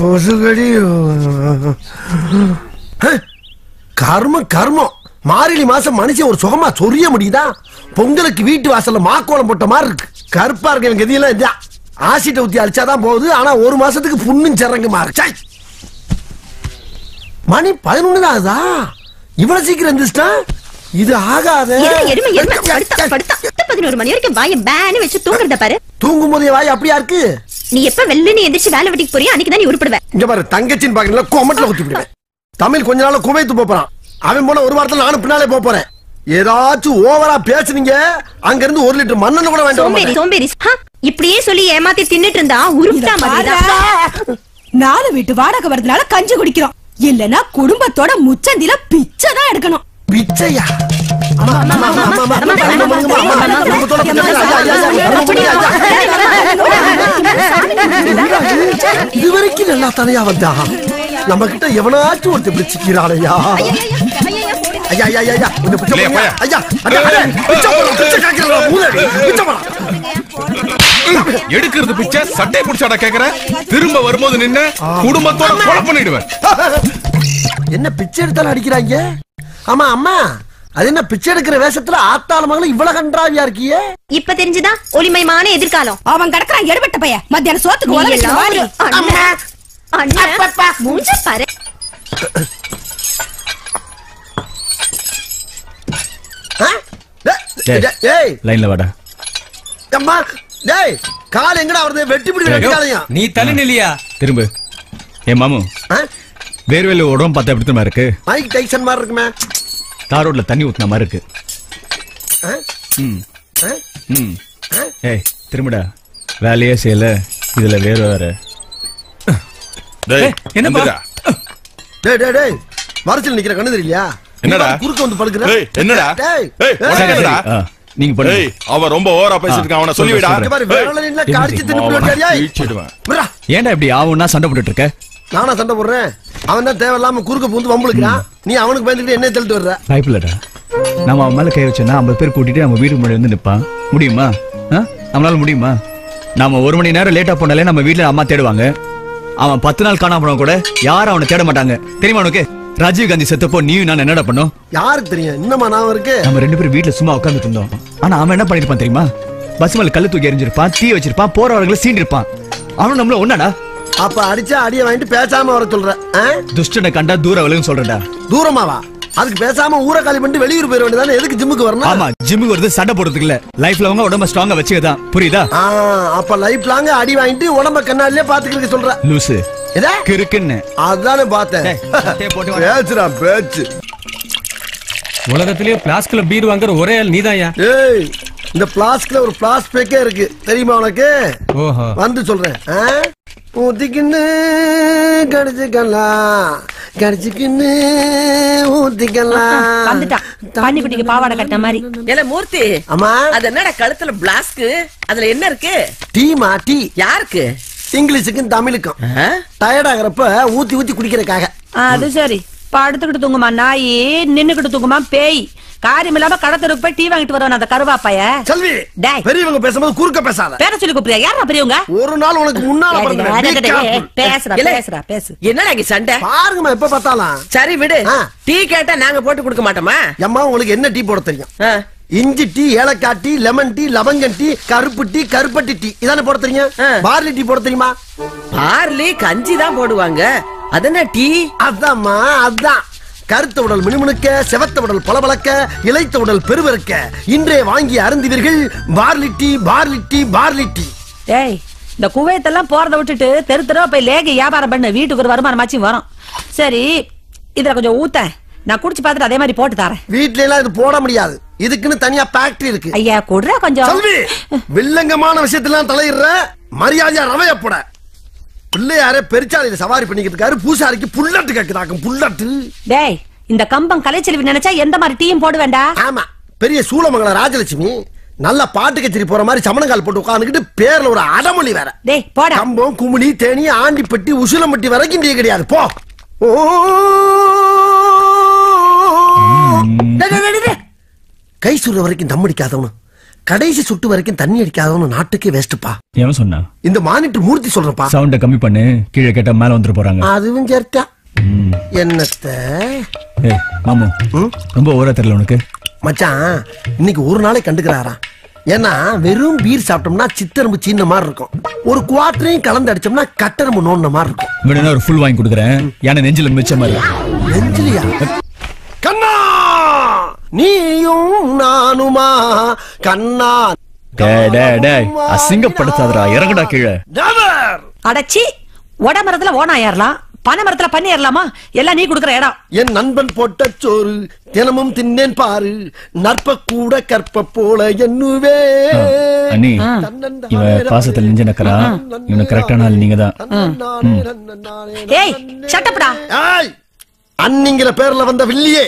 கொசுகடி கர்மம் கர்மம். மார்கழி மாசம் மனுஷன் ஒரு சுகமா சொரிய முடியுதா? பொங்கலுக்கு வீட்டு வாசல்ல மாக்கோலம் போட்ட மாதிரி இருக்கு. கருப்பா இருக்க எனக்கு எதையெல்லாம் இதான் ஆசிட்ட ஊத்தி அடிச்சாதான் போகுது ஆனா ஒரு மாசத்துக்கு புண்ணும் சிறங்கு மாறு. மணி பதினொன்னு தான் ஆகுதா? இவ்வளவு சீக்கிரம் எந்திரிச்சிட்டா? இது ஆகாத. பதினோரு மணி வரைக்கும் வாய பேன்னு வச்சு தூங்குறத பாரு. தூங்கும் போதே வாய் அப்படியா இருக்கு? நீ எப்ப வெள்ளனி எந்திரிச்சு வேலை வெட்டிக்கு போறியோ அன்னைக்கு தான் நீ உருப்படுவ. இங்க பாரு தங்கச்சின்னு பாக்கல கொமட்டில் குத்தி விடுவேன் தமிழ் கொஞ்ச நாள் குவைத்து போறான். அவன் போன ஒரு வாரத்துல நானும் பின்னாலே போப் போறேன். ஏதாச்சும் ஓவரா பேசுனீங்க அங்க இருந்து ஒரு லிட்டர் மண்ணெண்ணெய் கூட வேண்டாம் சோம்பேறி இப்படியே சொல்லி ஏமாத்தி தின்னுட்டு இருந்தா உருப்பிட்டா மாதிரி நாலு வீட்டு வாடகை வரதுனால கஞ்சி குடிக்கிறோம். இல்லனா குடும்பத்தோட முச்சந்தில பிச்சை தான் எடுக்கணும். பிச்சையா? இதுவரைக்கும் நல்லா தனியா வந்தா. நம்ம கிட்ட எவனாச்சும் ஒருத்தர் இப்படி சிக்கிறாளையா ஐயா ஐயா ஐயா கொஞ்சம் ஐயா ஐயா எடுக்கிறது பிச்சை சட்டை பிடிச்சாடா கேக்குற திரும்ப வரும்போது நின்னு குடும்பத்தோட கொலை பண்ணிடுவேன். என்ன பிச்சை எடுத்தாலும் அடிக்கிறாங்க? ஆமா அம்மா. அது என்ன பிச்சை எடுக்கிற வேஷத்துல ஆத்தாள மகளும் இவ்வளவு கன்றாவியா இருக்கியே? இப்ப தெரிஞ்சுதா? ஒளிமயமான எதிர்காலம். அவன் கிடக்குறான் எடுபட்ட பைய மத்தியானம் சோத்துக்கு நீ உல வச்சு எல்லாம் வாடி. ஒரு அண்ணன். அண்ணன், மூஞ்ச பாரு. ஆ? டேய், டேய். டேய், ஏய் லைன்ல வாடா. அம்மா டேய் கால் எங்கடா வருது? வெட்டி பிடி வெட்டிக்காலையும் நீ தலை நிலையா திரும்ப. என் மாமு. வேர்வேல உடம்பு பார்த்தா எப்படி இருக்கு? மைக் டைசன் மாதிரி இருக்குமே. தார் ரோட்ல தண்ணி ஊத்துன மாதிரி இருக்கு? ம்? ம். ஏய் திரும்படா. வேலையே செய்யல. இதுல வேற வேற. டேய்? எந்திரா. டேய் டேய் டேய். மரத்தில் நிக்கிற கண்ணு தெரியலையா? என்னடா? குறுக்க வந்து படுக்கிற. டேய், என்னடா? டேய் என்னடா? நீங்க டேய் அவன் ரொம்ப ஓவரா பேசிட்டு இருக்கான் அவனை சொல்லி விடா பாரு வேலை நின்னா காடிச்சு தின்னு போடுறியா. ஏன்டா இப்படி ஆவுன்னா சண்டை போட்டுட்டு இருக்க? நானா சண்டை போடுறேன்? அவன் தான் தேவையில்லாம குறுக்க பூந்து வம்புழுக்கிறான். நீ அவனுக்கு பயந்துக்கிட்டு என்ன தள்ளிட்டு வர்ற? வாய்ப்பில்லடா நம்ம அவன் மேல கை வச்சோன்னா ஐம்பது பேர் கூட்டிட்டு நம்ம வீட்டு முன்னாடி வந்து நிப்பான். முடியுமா? ஆ? நம்மளால முடியுமா? நாம ஒரு மணி நேரம் லேட்டா போனாலே நம்ம வீட்ல அம்மா தேடுவாங்க. அவன் பத்து நாள் காணாம போனா கூட யாரும் அவனை தேட மாட்டாங்க. தெரியுமா உனக்கு? ராஜீவ் காந்தி செத்தப்போ நீயும் நான் என்னடா பண்ணோம்? யாருக்கு தெரியும்? இன்னமா நான் இருக்கு நம்ம ரெண்டு பேரும் வீட்ல சும்மா உட்கார்ந்துட்டு இருந்தோம். ஆனா அவன் என்ன பண்ணிருப்பான் தெரியுமா? பஸ் மேல கல்லு தூக்கி எறிஞ்சிருப்பான் தீ வச்சிருப்பான் போறவர்களை சீண்டிருப்பான். அவனும் நம்மள ஒன்னாடா அப்ப அடிச்சா அடிய வாங்கிட்டு பேசாம வர சொல்ற? துஷ்டனை கண்டா தூர விலகுன்னு சொல்றேன்டா. தூரமாவா? அதுக்கு பேசாம ஊரை காலி பண்ணிட்டு வெளியூர் போயிட வேண்டியதானே? எதுக்கு ஜிம்முக்கு வரணும்? ஆமா ஜிம்முக்கு வருது சண்டை போடுறதுக்கு இல்ல லைஃப்ல அவங்க உடம்ப ஸ்ட்ராங்கா வச்சுக்கதான். புரியுதா? ஆ, அப்ப லைஃப் லாங்க அடி வாங்கிட்டு உடம்ப கண்ணாடிலே பாத்துக்கிறதுக்கு சொல்ற. லூசு. கிறுக்குன்னு. அதானே பார்த்தேன். பேச்சுடா பேச்சு. உலகத்திலேயே பிளாஸ்க்ல பீர் வாங்குற ஒரே ஆள் நீதாயா ஏய் இந்த பிளாஸ்க்ல ஒரு பிளாஸ் பேக்கே இருக்கு. தெரியுமா உனக்கு? ஓஹோ. வந்து சொல்றேன்? ஊத்திக்கின்னு கடிச்சுக்கலாம் கடிச்சுக்கின்னு ஊத்திக்கலாம் பன்னிக்குட்டிக்கு பாவாடை கட்டின மாதிரி. ஏல மூர்த்தி அம்மா. அது என்னடா கழுத்துல பிளாஸ்க்கு அதுல என்ன இருக்கு? டீமா டீ. யாருக்கு? இங்கிலீஷுக்கும் தமிழுக்கும். டயர்ட் ஆகிறப்ப ஊத்தி ஊத்தி குடிக்கிறதுக்காக. அது சரி. படுத்துக்கிட்டு தூங்குமா நாயி? நின்னுக்கிட்டு தூங்குமா பேய். காரியம் இல்லாம கடத்தருக்கு போய் டீ வாங்கிட்டு வருவான் அந்த கருவாப்பாய. செல்வி டேய். பெரியவங்க பேசும்போது குறுக்க பேசாத. பேர சொல்லி கூப்பிடுறியா? யாரா பெரியவங்க? ஒரு நாள் உனக்கு முன்னால. பேசுறா. பேசுறா பேசு. என்னடா இங்க சண்டை? பாருங்கம்மா எப்ப பார்த்தாலும். சரி விடு. டீ கேட்டா நாங்க போட்டு கொடுக்க மாட்டோமா? அம்மா உங்களுக்கு என்ன டீ போட தெரியும். இஞ்சி டீ ஏலக்காய் டீ லெமன் டீ லவங்கம் டீ கருப்பு டீ கருப்பட்டி டீ. இதானே போட தெரியும். பார்லி டீ போட தெரியுமா? பார்லி கஞ்சி தான் போடுவாங்க. அதென்ன டீ? அதாம்மா அதான். கருத்த உடல் மினுமினுக்க செவத்த உடல் பளபளக்க இளைத்த உடல் பெருவருக்க இன்றே வாங்கி அருந்துவீர்கள் barley tea barley tea barley tea. டேய் இந்த குவைத்தெல்லாம் போறத விட்டுட்டு தெரு தெருவா போய் லேக வியாபாரம் பண்ணு. வீட்டுக்கு ஒரு வருமானமாச்சும் வரும். சரி இதுல கொஞ்சம் ஊத்த. நான் குடிச்சு பார்த்துட்டு அதே மாதிரி போட்டு தரேன். வீட்ல எல்லாம் இது போட முடியாது. இதுக்குன்னு தனியா ஃபேக்டரி இருக்கு. ஐயா கொடுறா கொஞ்சம். வில்லங்கமான விஷயத்தெல்லாம் தலையிடுற மரியாதையா ரவைய போட. பிள்ளையாரே பெருச்சாலையில சவாரி பண்ணிக்கிட்டு இருக்காரு பூசாரிக்கு புல்லட்டு கேக்குதாக்கும் புல்லட்டு. டேய் இந்த கம்பம் கலைச்செல்வி நினைச்சா எந்த மாதிரி டீயும் போட வேண்டாம் ஆமா பெரிய சூளமங்கல ராஜலட்சுமி நல்ல பாட்டு கச்சேரி போற மாதிரி சமணங்கால் போட்டு உட்காந்துக்கிட்டு பேர்ல ஒரு அடமொழி வேற. டேய் போடா. கம்பம் குமுளி தேனி ஆண்டிப்பட்டி உசிலம்பட்டி வரைக்கும் டீ கிடையாது. போ. ஓ. டேய், டேய், டேய், டேய். கை சுடுற வரைக்கும் தம் அடிக்காதவனு. கடைசி சுட்டு வரைக்கும் தண்ணி அடிக்காதவனு நாட்டுக்கே வேஸ்ட்டுப்பா. எவன் சொன்னா இந்த மானிட்டர் மூர்த்தி சொல்றப்பா. சவுண்ட கம்மி பண்ணு கீழே கேட்டா மேல வந்துட்டு போறாங்க. அதுவும் சேர்த்தா. என்னத்த? ஏய் மாமு? ரொம்ப ஓரா தெரியல உனக்கு. மச்சான் இன்னைக்கு ஒரு நாளை கண்டுக்கிறாராம். ஏன்னா வெறும் பீர் சாப்பிட்டோம்னா சித்தரும்பு சீன மாதிரி இருக்கும். ஒரு குவாட்டரையும் கலந்து அடிச்சோம்னா கட்டரும்பு நோண்ட மாதிரி இருக்கும். ஒரு ஃபுல் வாங்கி கொடுக்குறேன். யானை நெஞ்சில மிச்ச மாதிரி நெஞ்சிலியா? நீயும் நானுமா? கண்ணா அசிங்கப்படுத்தாதடா இறங்குடா கீழே. Never! அடச்சி ஒட மரத்துல ஓனா ஏறலாம் பனை மரத்துல பண்ணி ஏறலாமா? எல்லாம் நீ குடுக்குற இடம். என் நண்பன் போட்ட சோறு தினமும் தின்னேன் பாரு. நற்ப கூட கற்ப போல என்னுவே அண்ணி இவன் பாசத்துல நெஞ்ச நக்கறா? இவனுக்கு கரெக்டான ஆள் நீங்க தான் ஏய் சட்டப்படா. ஏய் அன்னிங்கிற பேர்ல வந்த வில்லியே.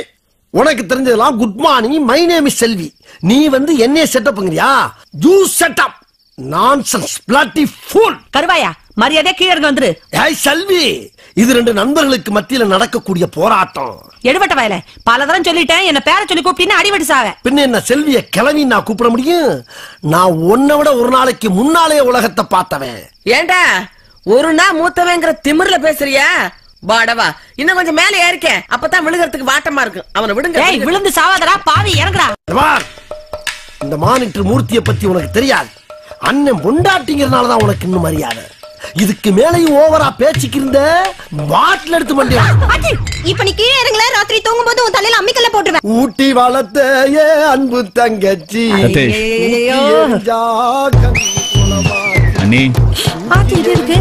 உனக்கு தெரிஞ்சதெல்லாம் good morning my name is Selvi நீ வந்து என்னைய செட்டப்ங்கறியா you setup nonsense bloody fool கருவாயா மரியாதை கீழே வந்துரு. ஏய் செல்வி இது ரெண்டு நண்பர்களுக்கு மத்தியில நடக்கக்கூடிய போராட்டம். எடுபட்ட வயல. பல தரம் சொல்லிட்டேன் என்ன பேர சொல்லி கூப்பிட்டு அடிபட்டு சாவ. பின்ன என்ன செல்விய கிளவி நான் கூப்பிட முடியும்? நான் உன்னை விட ஒரு நாளைக்கு முன்னாலே உலகத்தை பார்த்தவன். ஏண்டா ஒரு நாள் மூத்தவங்கிற திமிர்ல பேசுறியா? வாடவா இன்னும் கொஞ்சம் மேல ஏறிக்க. அப்பதான் விழுகிறதுக்கு வாட்டமா இருக்கும் அவனை விடுங்க ஏய் விழுந்து சாவாதடா பாவி இறங்குடா. இந்த மானிட்டர் மூர்த்தியை பத்தி உனக்கு தெரியாது. அண்ணன் பொண்டாட்டிங்கிறதுனாலதான் உனக்கு இன்னும் மரியாதை. இதுக்கு மேலையும் ஓவரா பேச்சுக்கு இருந்த பாட்டில் எடுத்து அடி, இப்ப நீ கீழே இறங்கல ராத்திரி தூங்கும் போது உன் தலையில அம்மிக்கல்ல போட்டுருவேன். ஊட்டி வளர்த்த ஏ அன்பு தங்கச்சி. அண்ணி. இது இருக்கு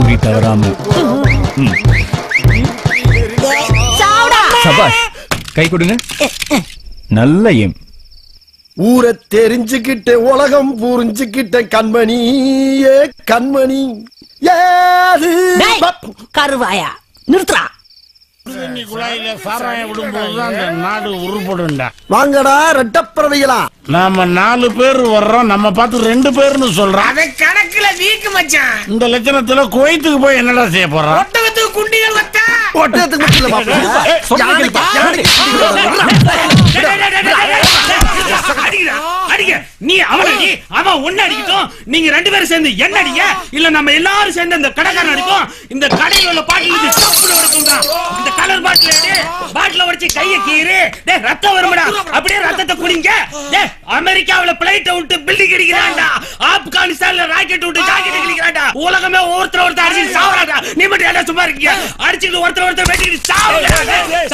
குறி தவறாம சபாஷ் கை கொடுங்க. நல்ல எம். ஊரை தெரிஞ்சுக்கிட்டேன் உலகம் புரிஞ்சுக்கிட்டேன் கண்மணி. ஏ கண்மணி கருவாயா நிறுத்துறா தண்ணி குழாயில சாராயம் விடும்போதுதான் அந்த நாடு உருப்படும்டா வாங்கடா ரெட்டப்பறவைகளா நாம நாலு பேர் வர்றோம் நம்ம பார்த்து ரெண்டு பேர்னு சொல்றோம் அதை கணக்குல வீக்கு மச்சான் இந்த லட்சணத்துல குவைத்துக்கு போய் என்னடா செய்ய போறோம் ஒட்டகத்துக்கு குண்டிகள் வத்தா ஒட்டகத்துக்கு மட்டும் இல்ல அடிக்க நீ அவனை அடி அவன் ஒண்ணு அடிக்கட்டும். நீங்க ரெண்டு பேரும் சேர்ந்து என்ன அடிங்க? இல்ல நம்ம எல்லாரும் சேர்ந்து அந்த கடைக்காரன் அடிப்போம். இந்த கடையில உள்ள பாட்டில். இந்த கலர் பாட்டில் பாட்டில உடைச்சு கைய கீறு. ரத்தம் வரும்டா. அப்படியே அமெரிக்காவுல பிளைட்ட விட்டு பில்டிங் அடிக்கிறான்டா. ஆப்கானிஸ்தான்ல ராக்கெட் விட்டு ஜாக்கெட் அடிக்கிறான்டா. உலகமே ஒருத்தர் ஒருத்தர் அடிச்சு சாவறாடா நீ மட்டும் என்ன சும்மா இருக்கீங்க? அடிச்சுட்டு ஒருத்தர் ஒருத்தர் வெட்டிட்டு சாவுங்க.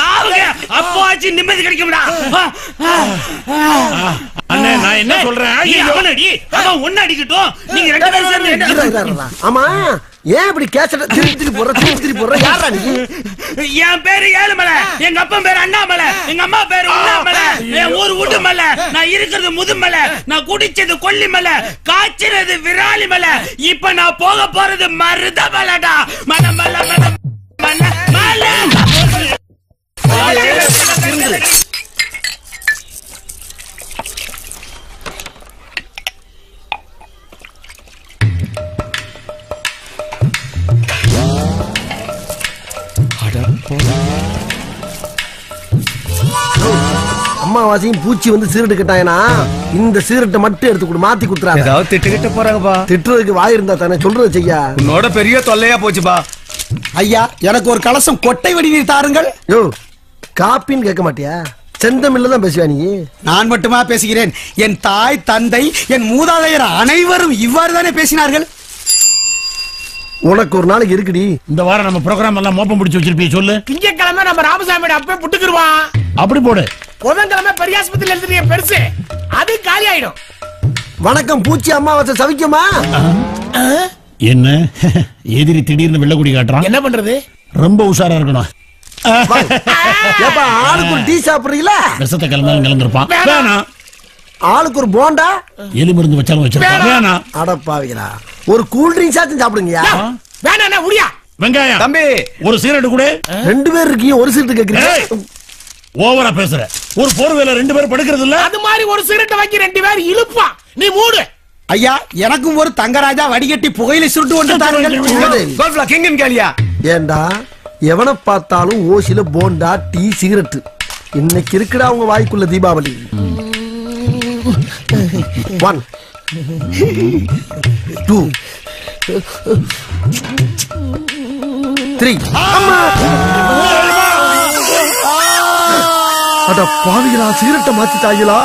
சாவுங்க. அப்போ ஆச்சு நிம்மதி கிடைக்கும்டா. அண்ணே நான் என்ன சொல்றேன். அவன் அடி அவன் ஒண்ணு அடிக்கட்டும். நீங்க ரெண்டு பேரும் சேர்ந்து. ஆமா. ஏன் இப்படி கேசட்ட திருப்பி திருப்பி போடுற திருப்பி திருப்பி போடுற? யாரா நீ? என் பேரு ஏழுமலை. எங்க அப்பன் பேரு அண்ணாமலை. எங்க அம்மா பேரு உண்ணாமலை. என் ஊர் உடுமலை. நான் இருக்கிறது முதுமலை. நான் குடிச்சது கொல்லிமலை. காய்ச்சிறது விராலிமலை. இப்ப நான் போக போறது மருதமலைடா. மனமல அம்மாவாசையும் பூச்சி வந்து சீரட்டு கட்டாயனா? இந்த சீரட்டை மட்டும் எடுத்து கொடு மாத்தி குடுத்துறாங்க ஏதாவது திட்டுக்கிட்ட போறாங்கப்பா திட்டுறதுக்கு வாய் இருந்தா தானே சொல்றது செய்யா? உன்னோட பெரிய தொல்லையா போச்சுப்பா ஐயா எனக்கு ஒரு கலசம் கொட்டை வடிநீர் தாருங்கள். யோ காப்பின்னு கேட்க மாட்டியா? செந்தமில்ல தான் பேசுவா நீ? நான் மட்டுமா பேசுகிறேன்? என் தாய் தந்தை என் மூதாதையர் அனைவரும் இவ்வாறு தானே பேசினார்கள்? உனக்கு ஒரு நாளைக்கு இருக்குடி. இந்த வாரம் நம்ம ப்ரோக்ராம் எல்லாம் மோப்பம் பிடிச்சு வச்சிருப்பீங்க சொல்லு. திங்கக்கிழமை நம்ம ராமசாமியோட அப்பே புட்டுக்குருவான் அப்படி போடு. புதன்கிழமை பெரியாஸ்பத்திரியில எழுதுறிய பெருசு. அது காலி ஆயிடும் வணக்கம் பூச்சி அம்மாவாசை சவிக்குமா? என்ன? எதிரி திடீர்னு வெள்ளக்குடி காட்டுறான். என்ன பண்றது? ரொம்ப உஷாரா இருக்கணும். ஏப்பா ஆளுக்கு ஒரு டீ சாப்பிடுறீங்களா? விஷத்தை கலந்தாலும் கலந்துருப்பான். வேணாம். ஆளுக்கு ஒரு போண்டா? எலி மருந்து வச்சாலும் வச்சிருப்பான். வேணாம். அடப்பாவீங்களா ஒரு கூல் ட்ரிங்க்ஸ் ஆச்சும் சாப்பிடுங்கயா வேணா உடியா வெங்காயம். தம்பி. ஒரு சீரட்டு கூட. ரெண்டு பேர் இருக்கீங்க ஒரு சீட்டு கேக்குறீங்க. ஓவரா பேசுற. ஒரு போர்வையில ரெண்டு பேர் படுக்கிறது இல்ல அது மாதிரி ஒரு சிகரெட்டை வாங்கி ரெண்டு பேர் இழுப்பான் நீ மூடு. ஐயா எனக்கும் ஒரு தங்கராஜா வடிகட்டி புகையில சுருட்டு கொண்டு தாருங்கள். கிங்கன் கேளியா? ஏண்டா எவனை பார்த்தாலும் ஓசில போண்டா டீ சிகரெட் இன்னைக்கு இருக்குடா உங்க வாய்க்குள்ள தீபாவளி. ஒன் டூ த்ரீ அட பாவிகளா சிகரெட்டை மாத்திட்டாங்களா